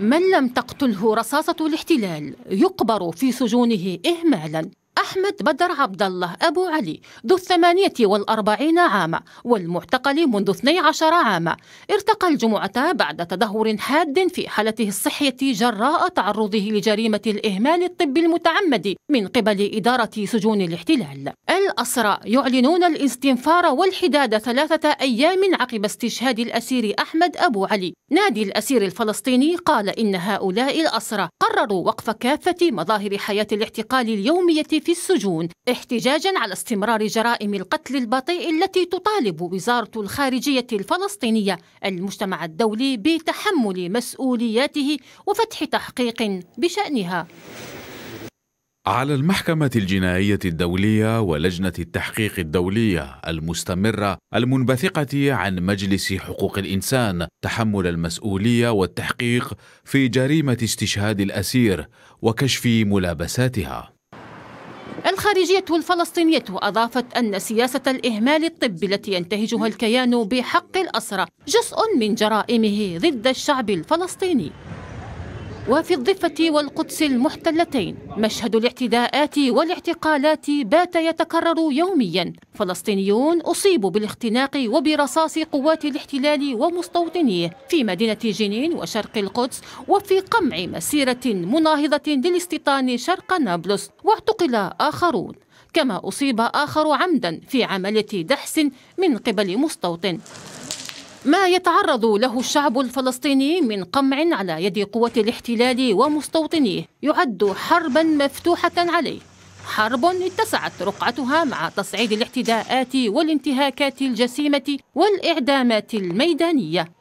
من لم تقتله رصاصة الاحتلال يقبر في سجونه إهمالا. أحمد بدر عبد الله أبو علي ذو الثمانية والأربعين عاما والمعتقل منذ 12 عاما. ارتقى الجمعة بعد تدهور حاد في حالته الصحية جراء تعرضه لجريمة الإهمال الطبي المتعمد من قبل إدارة سجون الاحتلال. الأسرى يعلنون الاستنفار والحداد ثلاثة أيام عقب استشهاد الأسير أحمد أبو علي. نادي الأسير الفلسطيني قال إن هؤلاء الأسرى قرروا وقف كافة مظاهر حياة الاعتقال اليومية في السجون احتجاجا على استمرار جرائم القتل البطيء التي تطالب وزارة الخارجية الفلسطينية المجتمع الدولي بتحمل مسؤولياته وفتح تحقيق بشأنها على المحكمة الجنائية الدولية ولجنة التحقيق الدولية المستمرة المنبثقة عن مجلس حقوق الإنسان تحمل المسؤولية والتحقيق في جريمة استشهاد الأسير وكشف ملابساتها. الخارجية الفلسطينية أضافت أن سياسة الإهمال الطبي التي ينتهجها الكيان بحق الأسرى جزء من جرائمه ضد الشعب الفلسطيني. وفي الضفة والقدس المحتلتين مشهد الاعتداءات والاعتقالات بات يتكرر يوميا. فلسطينيون أصيبوا بالاختناق وبرصاص قوات الاحتلال ومستوطنيه في مدينة جنين وشرق القدس وفي قمع مسيرة مناهضة للاستيطان شرق نابلس واعتقل آخرون. كما أصيب آخر عمدا في عملية دحس من قبل مستوطن. ما يتعرض له الشعب الفلسطيني من قمع على يد قوة الاحتلال ومستوطنيه يعد حربا مفتوحة عليه. حرب اتسعت رقعتها مع تصعيد الاعتداءات والانتهاكات الجسيمة والإعدامات الميدانية.